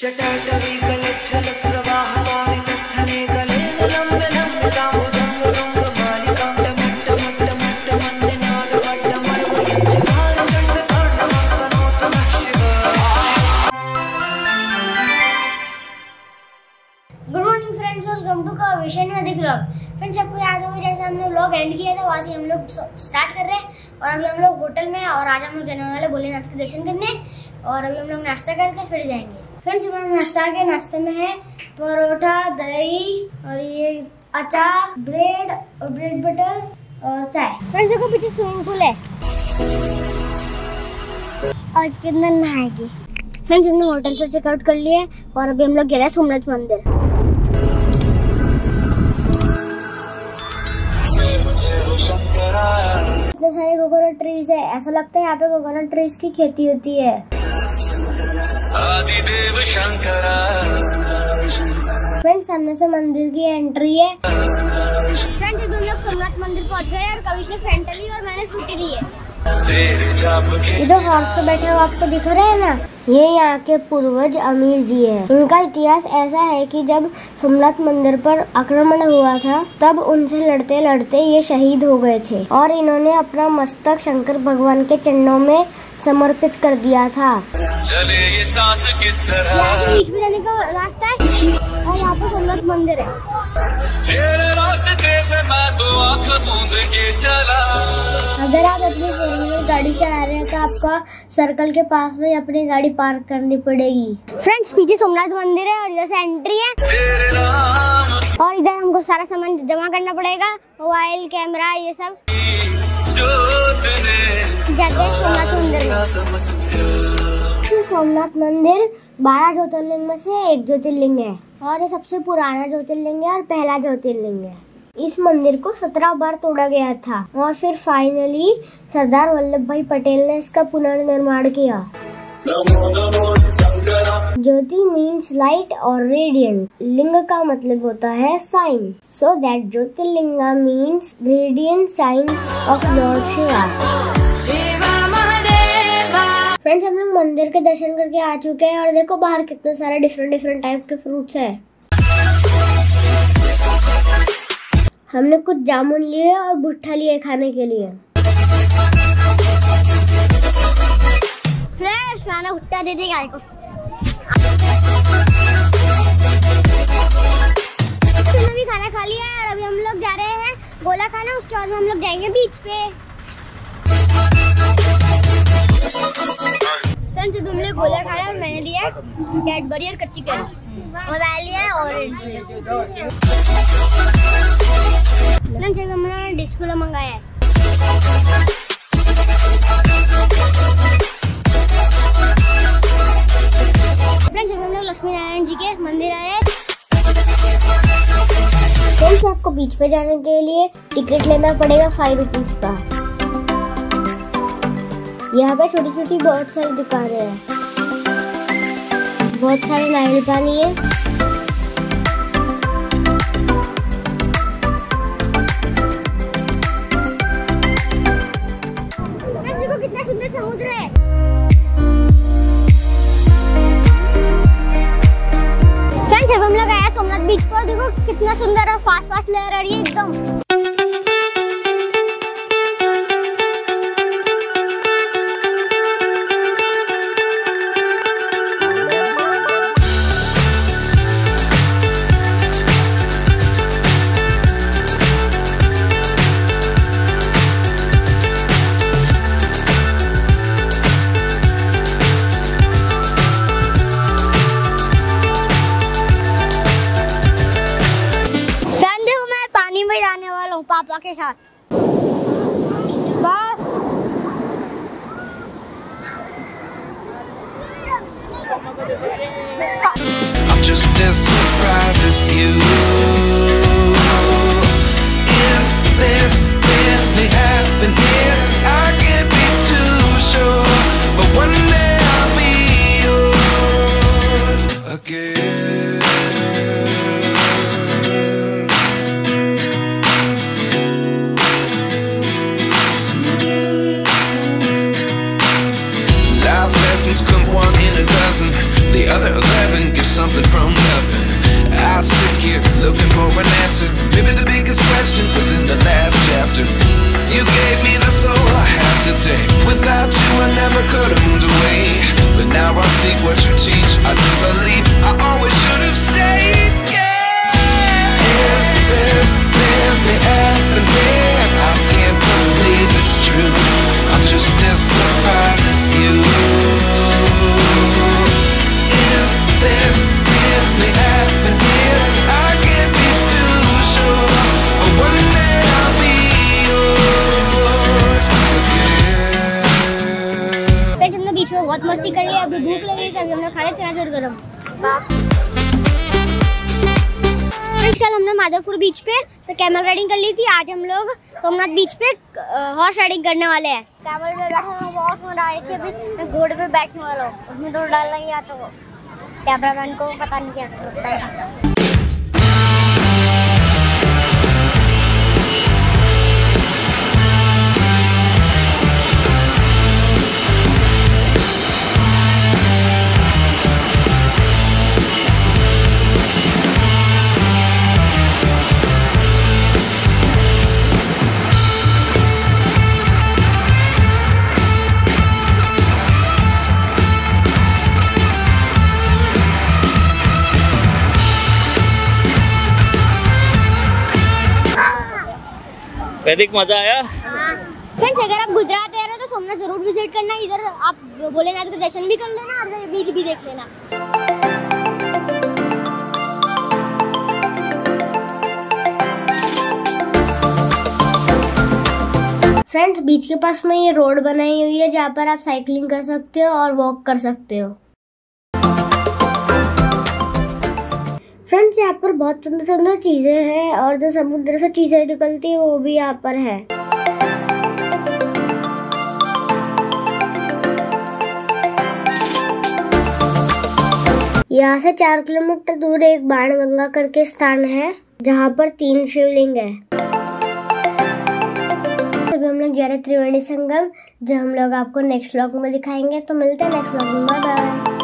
Good friends welcome to का विषय नदी ब्लॉग फ्रेंड्स आपको याद होगा, जैसे हमने ब्लॉग एंड किया था, वहाँ से हम लोग स्टार्ट कर रहे हैं। और अभी हम लोग होटल में और आज हम लोग जाने वाले भोलेनाथ के दर्शन करने। और अभी हम लोग नाश्ता करते फिर जाएँगे। फ्रेंड्स हम नाश्ता के नाश्ते में है परोठा, दही और ये अचार, ब्रेड और ब्रेड बटर और चाय। फ्रेंड्स, देखो पीछे स्विमिंग पूल है। आज कितना नहाएगी। फ्रेंड्स, हमने होटल से चेकआउट कर लिया और अभी हम लोग गए हैं सोमनाथ मंदिर। इतने सारे कोकोनट ट्रीज है। ऐसा लगता है यहाँ पे कोकोनट ट्रीज की खेती होती है। आदिदेव शंकरा। फ्रेंड्स सामने से मंदिर की एंट्री है। फ्रेंड्स अभी हम लोग सोमनाथ मंदिर पहुँच गए और कविश ने फैंटा ली और मैंने फ्रूटी ली है। ये जो हॉर्स पे बैठे हुए आपको दिख रहे हैं ना? ये यहाँ के पूर्वज अमीर जी है। इनका इतिहास ऐसा है कि जब सोमनाथ मंदिर पर आक्रमण हुआ था तब उनसे लड़ते लड़ते ये शहीद हो गए थे। और इन्होंने अपना मस्तक शंकर भगवान के चरणों में समर्पित कर दिया था। चले ये सांस किस तरह? बीच में जाने का रास्ता है। और यहाँ पे सोमनाथ मंदिर है। तेरे रास्ते पे मैं तो आँख मूंद के चला। अगर आप अपनी फोर व्हीलर गाड़ी से आ रहे हैं तो आपका सर्कल के पास में अपनी गाड़ी पार्क करनी पड़ेगी। फ्रेंड्स पीछे सोमनाथ मंदिर है और इधर से एंट्री है। और इधर हमको सारा सामान जमा करना पड़ेगा। मोबाइल कैमरा ये सब। की जाते हैं सोमनाथ मंदिर में। सोमनाथ मंदिर बारह ज्योतिर्लिंग में से एक ज्योतिर्लिंग है और ये सबसे पुराना ज्योतिर्लिंग है और पहला ज्योतिर्लिंग है। इस मंदिर को सत्रह बार तोड़ा गया था और फिर फाइनली सरदार वल्लभ भाई पटेल ने इसका पुनर्निर्माण किया। ज्योति मीन्स लाइट और रेडियंट लिंग का मतलब होता है sign so that Jyotirlinga means radiant sign of Lord Shiva friends हम लोग मंदिर के दर्शन करके आ चुके हैं और देखो बाहर कितने सारे डिफरेंट डिफरेंट टाइप के फ्रूट्स है। हमने कुछ जामुन लिए और भुट्टा लिए खाने के लिए। फ्रेंड्स खाना भुट्टा दे देगा को तुमने भी खाना खा लिया और अभी हम लोग जा रहे हैं गोला खाना, उसके बाद हम लोग जाएँगे बीच पे। फ्रेंड्स अभी गोला खाया, मैंने लिया कैडबरी और कच्ची कैरी। और लिया ऑरेंज फ्रेंड्स हमने मंगाया। लोग लक्ष्मी नारायण जी के मंदिर आए। फ्रेंड्स आपको बीच पे जाने के लिए टिकट लेना पड़ेगा फाइव रुपीज़ का। यहाँ पे छोटी छोटी बहुत सारी दुकानें हैं। बहुत सारे नारियल पानी है। सोमनाथ बीच पर, देखो कितना सुंदर है फास्ट फास्ट लहर आ रही है एकदम। पापा के साथ बस I'm just as surprised as you I do believe I always should have stayed. Yeah. Is this really happening? I can't believe it's true. I'm just as surprised अभी भूख लग रही थी, अभी हमने खाया चना चनाचूर गरम कल हमने माधवपुर बीच पे से कैमल राइडिंग कर ली थी, आज हम लोग सोमनाथ बीच पे हॉर्स राइडिंग करने वाले हैं। कैमल में बैठा हूँ बहुत मज़ा आई थी अभी, मैं घोड़े पे बैठने वाला हूँ, उसमें दौड़ डालना ही आता वो। कैमरामैन को पता नहीं क्या होता है वैदिक, मज़ा आया? फ्रेंड्स अगर आप गुजरात आ रहे हो तो सोमनाथ ज़रूर विज़िट करना। इधर आप भोलेनाथ का दर्शन भी कर लेना और बीच भी देख लेना। फ्रेंड्स बीच के पास में ये रोड बनाई हुई है जहाँ पर आप साइकिलिंग कर सकते हो और वॉक कर सकते हो। यहाँ पर बहुत सुंदर सुंदर चीज़ें हैं और जो समुद्र से चीज़ें निकलती है, वो भी यहाँ पर है। यहाँ से चार किलोमीटर दूर एक बाण गंगा करके स्थान है, जहाँ पर तीन शिवलिंग है। अभी हम लोग जा रहे त्रिवेणी संगम, जो हम लोग आपको नेक्स्ट व्लॉग में दिखाएँगे। तो मिलते हैं नेक्स्ट व्लॉग में। बाय